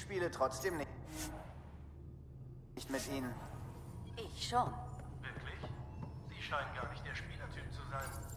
Ich spiele trotzdem nicht. Nicht mit Ihnen. Ich schon. Wirklich? Sie scheinen gar nicht der Spielertyp zu sein.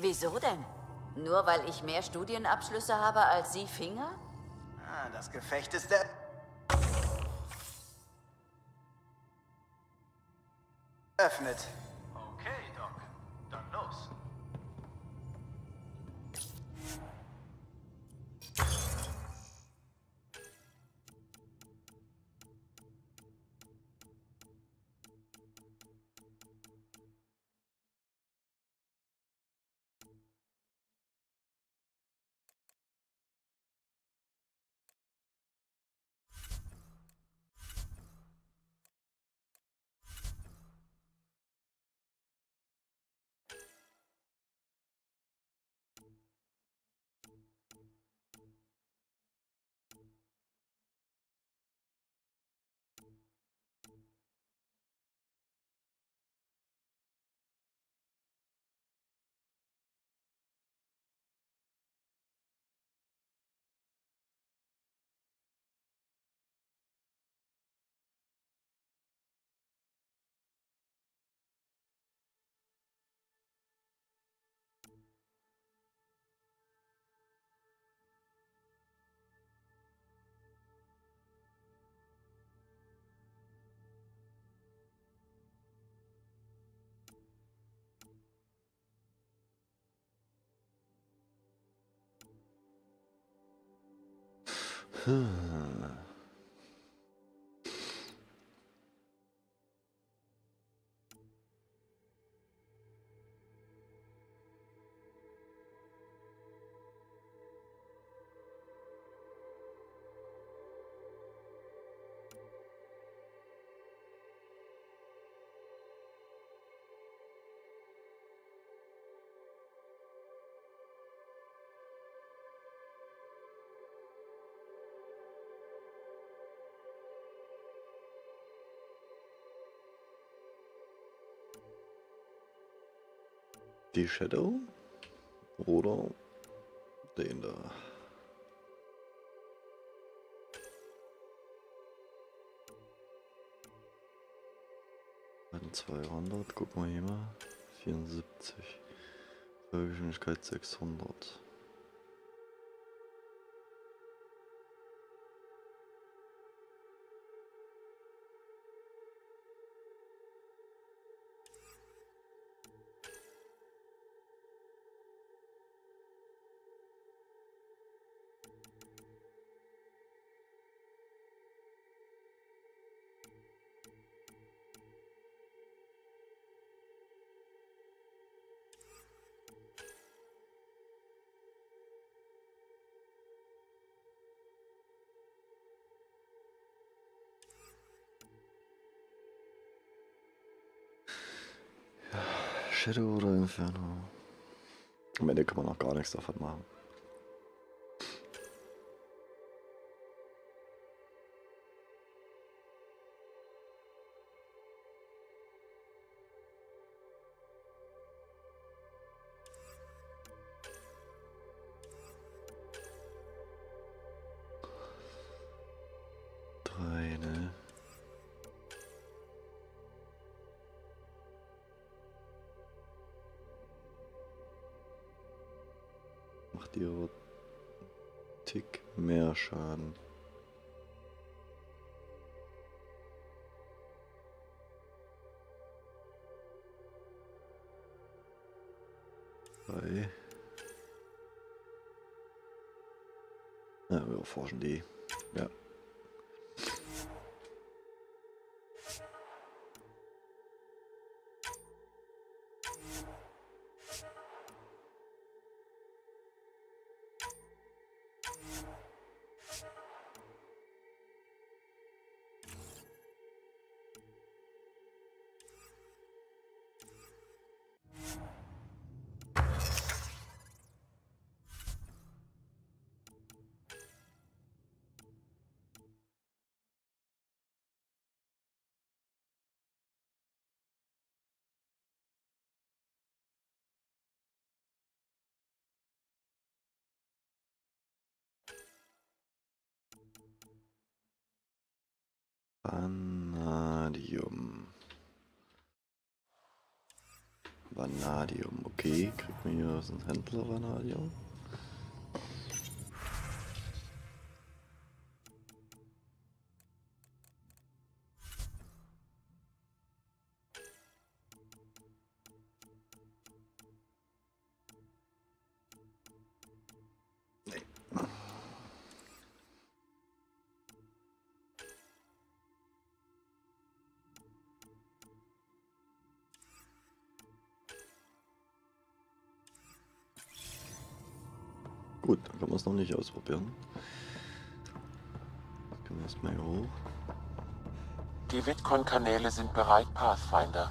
Wieso denn? Nur weil ich mehr Studienabschlüsse habe als Sie Finger? Ah, das Gefecht ist der... Öffnet. 嗯。Die Shadow oder den da. Hatten 200, guck mal hier mal. 74. Fallgeschwindigkeit 600. Shadow oder Inferno? Am Ende kann man auch gar nichts davon machen. Drei. Ja, wir erforschen die. Ja. Vanadium. Vanadium, okay. Kriegt man hier aus dem Händler Vanadium? Nicht ausprobieren. Jetzt können wir erstmal hier hoch. Die Bitcoin-Kanäle sind bereit, Pathfinder.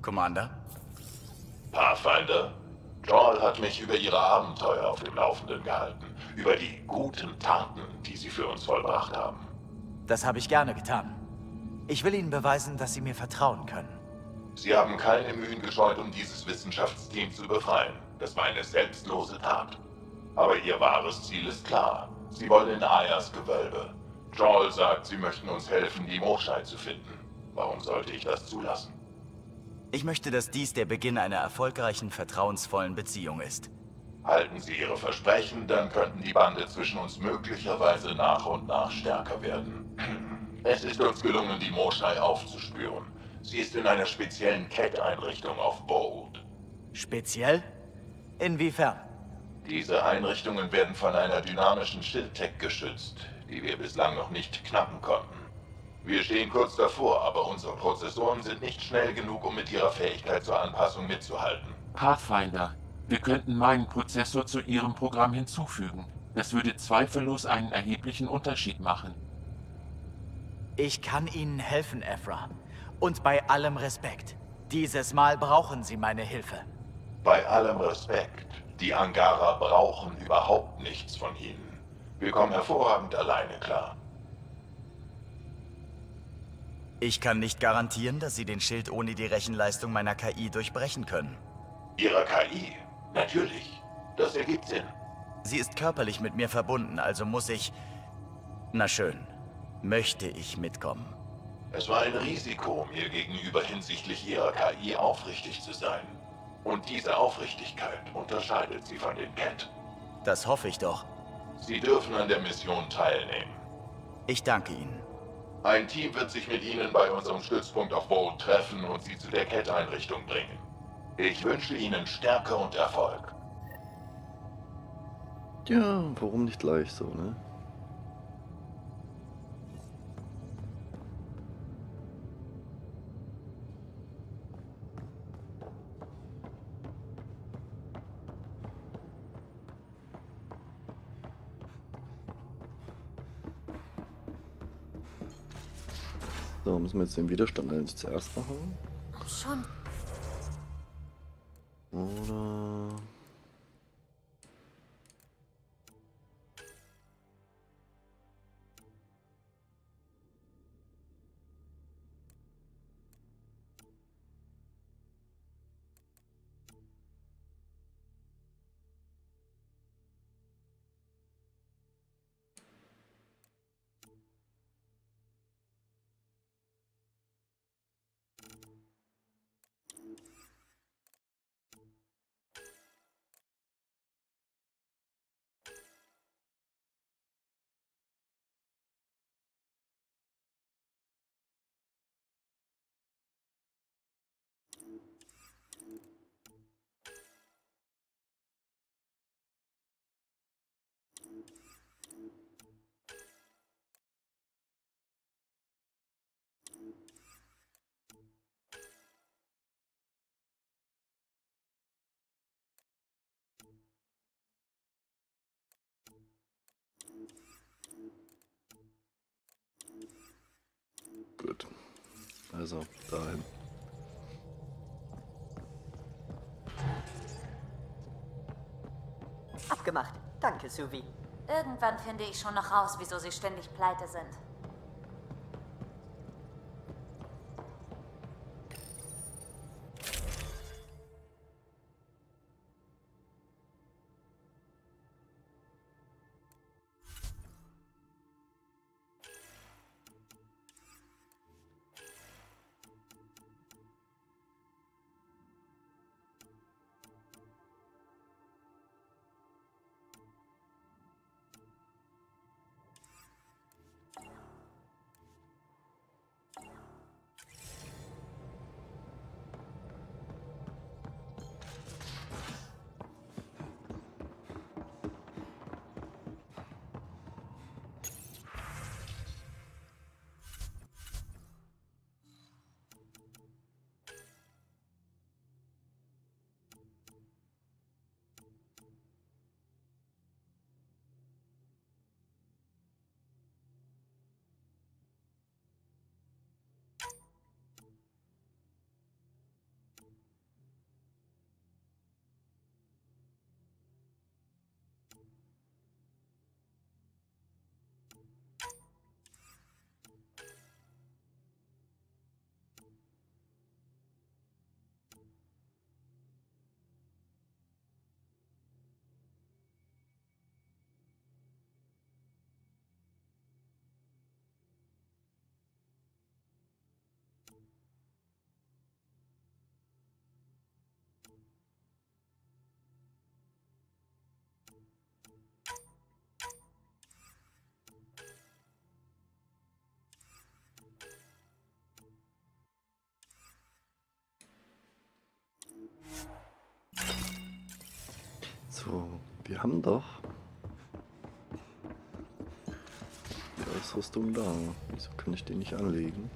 Commander? Pathfinder, Joel hat mich über Ihre Abenteuer auf dem Laufenden gehalten. Über die guten Taten, die Sie für uns vollbracht haben. Das habe ich gerne getan. Ich will Ihnen beweisen, dass Sie mir vertrauen können. Sie haben keine Mühen gescheut, um dieses Wissenschaftsteam zu befreien. Das war eine selbstlose Tat. Aber Ihr wahres Ziel ist klar. Sie wollen in Ayas Gewölbe. Joel sagt, Sie möchten uns helfen, die Moschei zu finden. Warum sollte ich das zulassen? Ich möchte, dass dies der Beginn einer erfolgreichen, vertrauensvollen Beziehung ist. Halten Sie Ihre Versprechen, dann könnten die Bande zwischen uns möglicherweise nach und nach stärker werden. Es ist uns gelungen, die Moschei aufzuspüren. Sie ist in einer speziellen Cat-Einrichtung auf Bold. Speziell? Inwiefern? Diese Einrichtungen werden von einer dynamischen Schildtech geschützt, die wir bislang noch nicht knacken konnten. Wir stehen kurz davor, aber unsere Prozessoren sind nicht schnell genug, um mit ihrer Fähigkeit zur Anpassung mitzuhalten. Pathfinder, wir könnten meinen Prozessor zu Ihrem Programm hinzufügen. Das würde zweifellos einen erheblichen Unterschied machen. Ich kann Ihnen helfen, Ephra. Und bei allem Respekt. Dieses Mal brauchen Sie meine Hilfe. Bei allem Respekt, die Angara brauchen überhaupt nichts von Ihnen. Wir kommen hervorragend alleine klar. Ich kann nicht garantieren, dass Sie den Schild ohne die Rechenleistung meiner KI durchbrechen können. Ihrer KI? Natürlich. Das ergibt Sinn. Sie ist körperlich mit mir verbunden, also muss ich... Na schön. Möchte ich mitkommen. Es war ein Risiko, mir gegenüber hinsichtlich Ihrer KI aufrichtig zu sein. Und diese Aufrichtigkeit unterscheidet Sie von den Cat. Das hoffe ich doch. Sie dürfen an der Mission teilnehmen. Ich danke Ihnen. Ein Team wird sich mit Ihnen bei unserem Stützpunkt auf Vogue treffen und Sie zu der Cat-Einrichtung bringen. Ich wünsche Ihnen Stärke und Erfolg. Ja, warum nicht gleich so, ne? So, müssen wir jetzt den Widerstand eigentlich zuerst machen? Schon. Also, dahin. Abgemacht. Danke, Suvi. Irgendwann finde ich schon noch raus, wieso sie ständig pleite sind. Haben doch die Ausrüstung da. Wieso kann ich den nicht anlegen?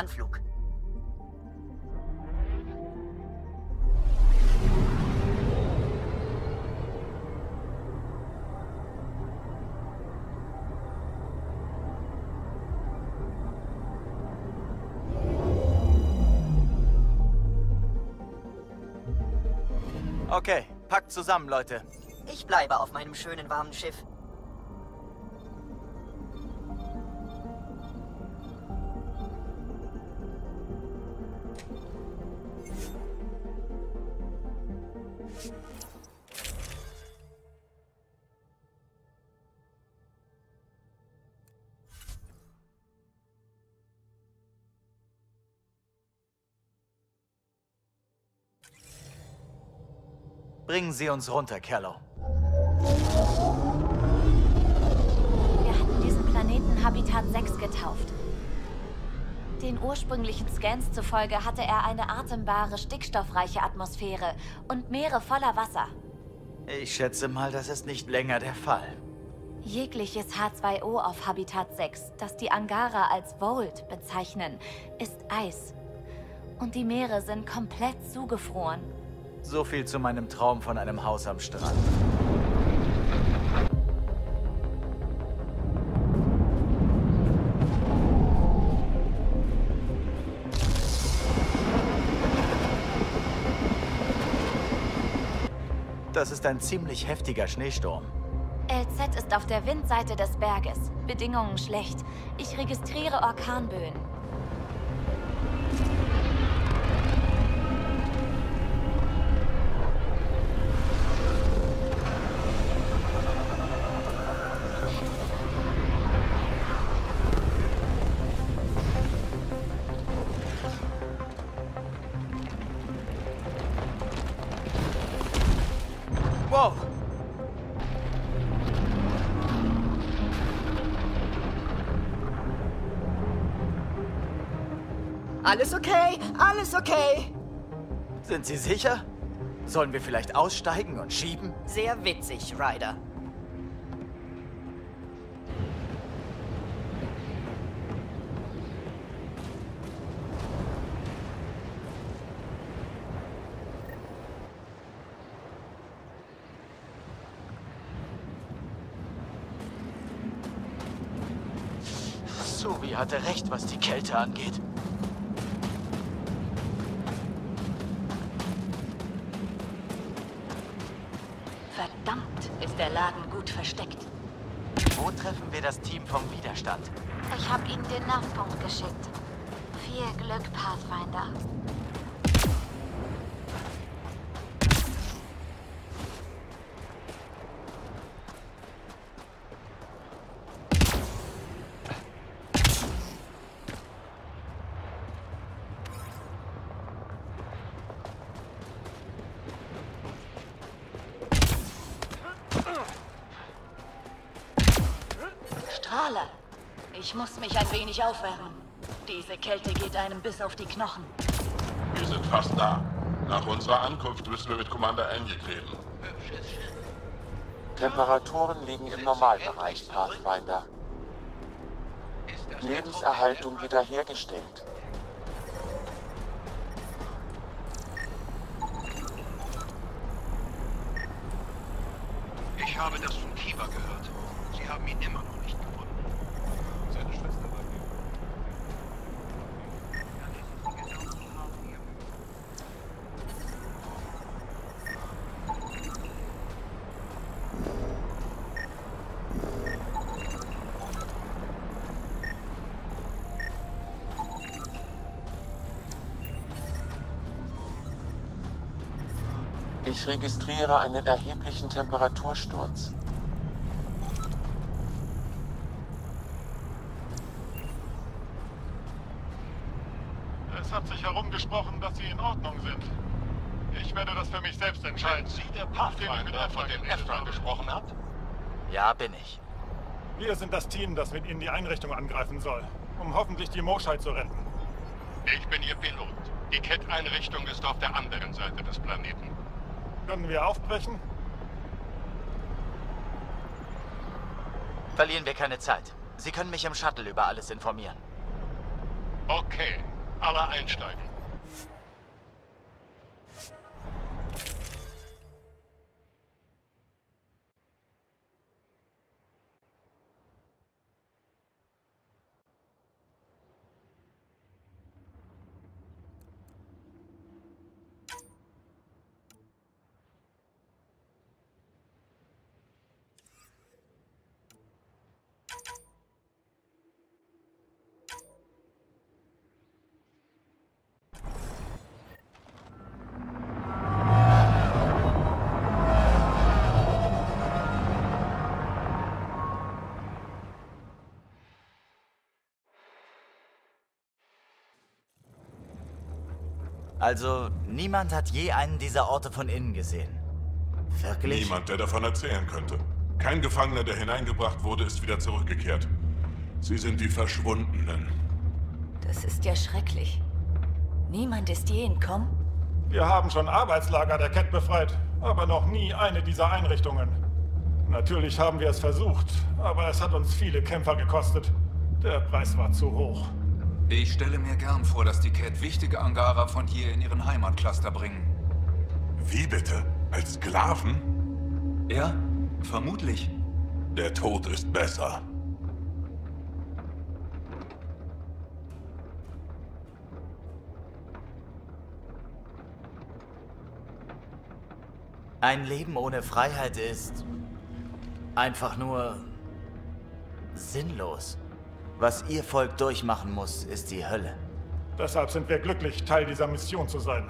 Anflug. Okay, packt zusammen, Leute. Ich bleibe auf meinem schönen warmen Schiff. Bringen Sie uns runter, Kello. Wir hatten diesen Planeten Habitat 6 getauft. Den ursprünglichen Scans zufolge hatte er eine atembare, stickstoffreiche Atmosphäre und Meere voller Wasser. Ich schätze mal, das ist nicht länger der Fall. Jegliches H2O auf Habitat 6, das die Angara als Volt bezeichnen, ist Eis. Und die Meere sind komplett zugefroren. So viel zu meinem Traum von einem Haus am Strand. Das ist ein ziemlich heftiger Schneesturm. LZ ist auf der Windseite des Berges. Bedingungen schlecht. Ich registriere Orkanböen. Alles okay. Sind Sie sicher? Sollen wir vielleicht aussteigen und schieben? Sehr witzig, Ryder. Subi hatte recht, was die Kälte angeht. Der Laden gut versteckt. Wo treffen wir das Team vom Widerstand? Ich habe Ihnen den Navpunkt geschickt. Viel Glück, Pathfinder. Strahler. Ich muss mich ein wenig aufwärmen. Diese Kälte geht einem bis auf die Knochen. Wir sind fast da. Nach unserer Ankunft müssen wir mit Commander Enyek reden. Temperaturen liegen im Normalbereich, Pathfinder. Lebenserhaltung wiederhergestellt. Ich registriere einen erheblichen Temperatursturz. Es hat sich herumgesprochen, dass Sie in Ordnung sind. Ich werde das für mich selbst entscheiden. Sie der Pathfinder, von dem Ephraim gesprochen hat? Ja, bin ich. Wir sind das Team, das mit Ihnen die Einrichtung angreifen soll, um hoffentlich die Moschheit zu retten. Ich bin Ihr Pilot. Die Cat-Einrichtung ist auf der anderen Seite des Planeten. Können wir aufbrechen? Verlieren wir keine Zeit. Sie können mich im Shuttle über alles informieren. Okay, Alle einsteigen. Also, niemand hat je einen dieser Orte von innen gesehen. Wirklich? Niemand, der davon erzählen könnte. Kein Gefangener, der hineingebracht wurde, ist wieder zurückgekehrt. Sie sind die Verschwundenen. Das ist ja schrecklich. Niemand ist je entkommen? Wir haben schon Arbeitslager der Cat befreit, aber noch nie eine dieser Einrichtungen. Natürlich haben wir es versucht, aber es hat uns viele Kämpfer gekostet. Der Preis war zu hoch. Ich stelle mir gern vor, dass die Cat wichtige Angara von hier in ihren Heimatcluster bringen. Wie bitte? Als Sklaven? Ja, vermutlich. Der Tod ist besser. Ein Leben ohne Freiheit ist einfach nur sinnlos. Was ihr Volk durchmachen muss, ist die Hölle. Deshalb sind wir glücklich, Teil dieser Mission zu sein.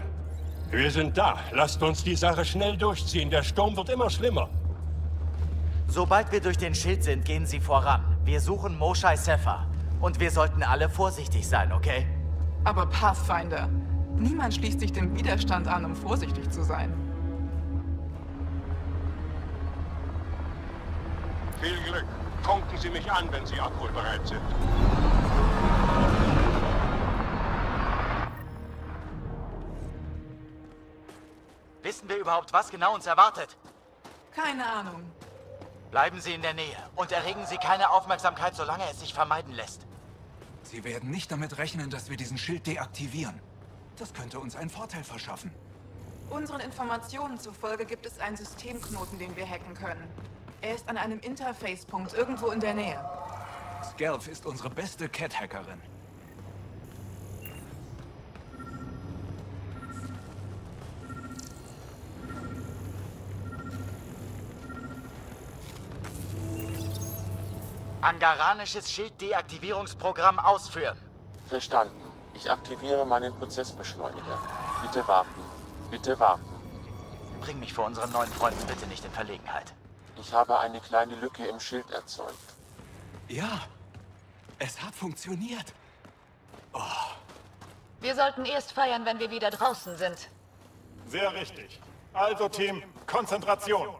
Wir sind da. Lasst uns die Sache schnell durchziehen. Der Sturm wird immer schlimmer. Sobald wir durch den Schild sind, gehen Sie voran. Wir suchen Moshai Sefer. Und wir sollten alle vorsichtig sein, okay? Aber Pathfinder, niemand schließt sich dem Widerstand an, um vorsichtig zu sein. Viel Glück. Funken Sie mich an, wenn Sie abholbereit sind. Wissen wir überhaupt, was genau uns erwartet? Keine Ahnung. Bleiben Sie in der Nähe und erregen Sie keine Aufmerksamkeit, solange es sich vermeiden lässt. Sie werden nicht damit rechnen, dass wir diesen Schild deaktivieren. Das könnte uns einen Vorteil verschaffen. Unseren Informationen zufolge gibt es einen Systemknoten, den wir hacken können. Er ist an einem Interface-Punkt irgendwo in der Nähe. Skelf ist unsere beste Cat-Hackerin. Angaranisches Schilddeaktivierungsprogramm ausführen. Verstanden. Ich aktiviere meinen Prozessbeschleuniger. Bitte warten. Bitte warten. Bring mich vor unseren neuen Freunden bitte nicht in Verlegenheit. Ich habe eine kleine Lücke im Schild erzeugt. Ja, es hat funktioniert. Oh. Wir sollten erst feiern, wenn wir wieder draußen sind. Sehr richtig. Also Team, Konzentration.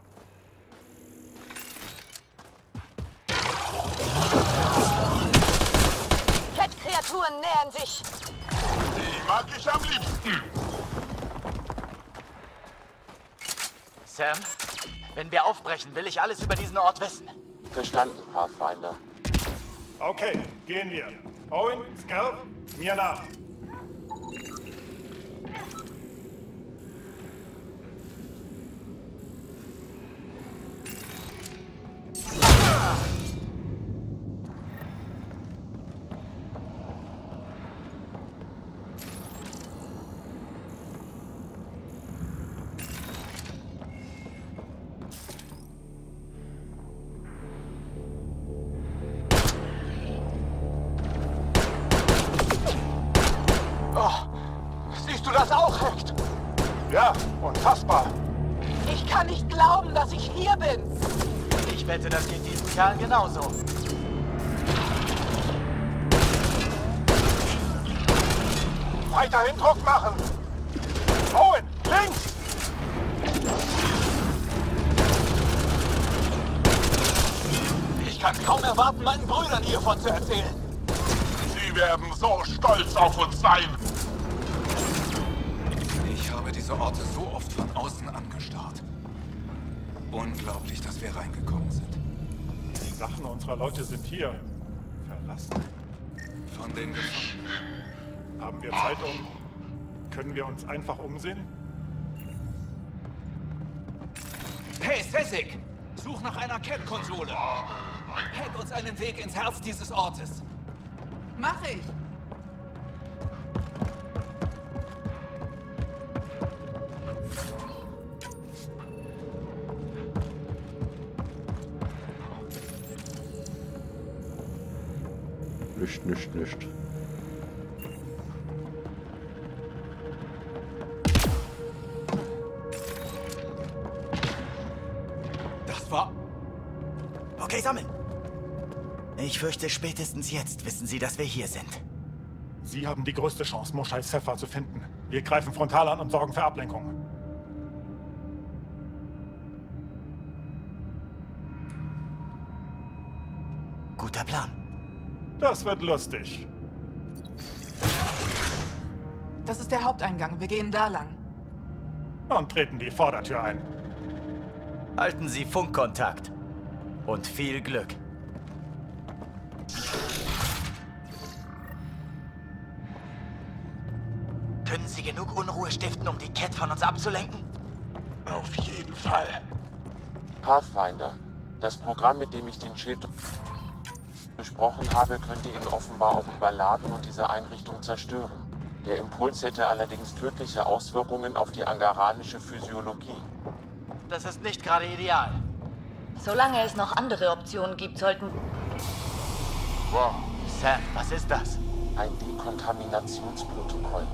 Cat-Kreaturen nähern sich. Die mag ich am liebsten. Sam, wenn wir aufbrechen, will ich alles über diesen Ort wissen. Verstanden, Pathfinder. Okay, gehen wir. Owen, Scal, mir nach. Unglaublich, dass wir reingekommen sind. Die Sachen unserer Leute sind hier. Verlassen. Von den Gefangenen. Haben wir Zeit um... Können wir uns einfach umsehen? Hey, Sessig! Such nach einer CAD-Konsole! Hack uns einen Weg ins Herz dieses Ortes! Mach ich! Fürchte, spätestens jetzt wissen Sie, dass wir hier sind. Sie haben die größte Chance, Moschai Sefa zu finden. Wir greifen frontal an und sorgen für Ablenkung. Guter Plan. Das wird lustig. Das ist der Haupteingang. Wir gehen da lang. Und treten die Vordertür ein. Halten Sie Funkkontakt. Und viel Glück. Sie genug Unruhe stiften, um die Cat von uns abzulenken? Auf jeden Fall. Pathfinder, das Programm, mit dem ich den Schild besprochen habe, könnte ihn offenbar auch überladen und diese Einrichtung zerstören. Der Impuls hätte allerdings tödliche Auswirkungen auf die angaranische Physiologie. Das ist nicht gerade ideal. Solange es noch andere Optionen gibt, sollten... Wow. Sam, was ist das? Ein Dekontaminationsprotokoll.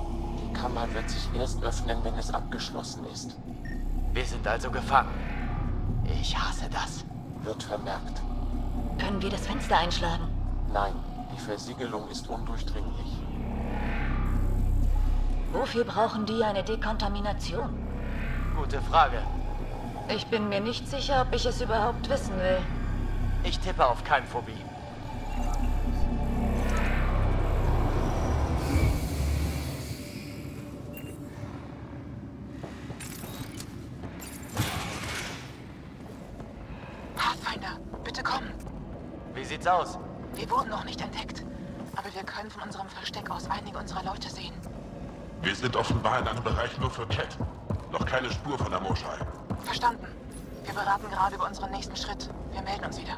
Die Kammer wird sich erst öffnen, wenn es abgeschlossen ist. Wir sind also gefangen. Ich hasse das. Wird vermerkt. Können wir das Fenster einschlagen? Nein, die Versiegelung ist undurchdringlich. Wofür brauchen die eine Dekontamination? Gute Frage. Ich bin mir nicht sicher, ob ich es überhaupt wissen will. Ich tippe auf Keimphobie. Offenbar in einem Bereich nur für Cat. Noch keine Spur von der Moschei. Verstanden. Wir beraten gerade über unseren nächsten Schritt. Wir melden uns wieder.